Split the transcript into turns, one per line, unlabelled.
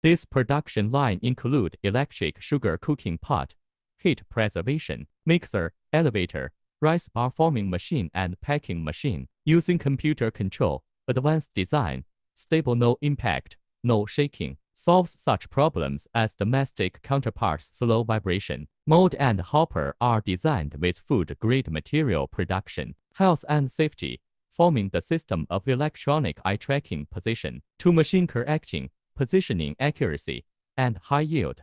This production line include electric sugar cooking pot, heat preservation, mixer, elevator, rice bar forming machine and packing machine. Using computer control, advanced design, stable no impact, no shaking, solves such problems as domestic counterparts slow vibration. Mold and hopper are designed with food-grade material production, health and safety, forming the system of electronic eye tracking position to machine correcting, positioning accuracy, and high yield.